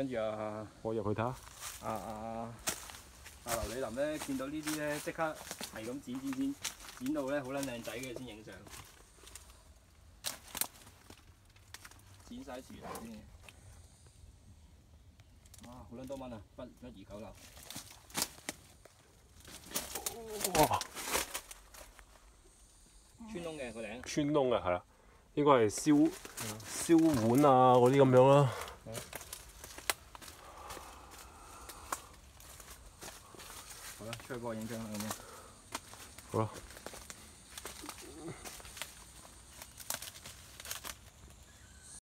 跟住啊我入去睇下。啊啊啊劉李林咧，見到呢啲咧，即刻係咁剪剪剪剪到咧好撚靚仔嘅先影相，剪晒樹頭先。哇！好撚多蚊啊，不不宜久留。哇！穿窿嘅個頂。穿窿嘅，係啦，應該係燒燒碗啊嗰啲咁樣啦。好啦，出去幫我影張啦咁樣。好了。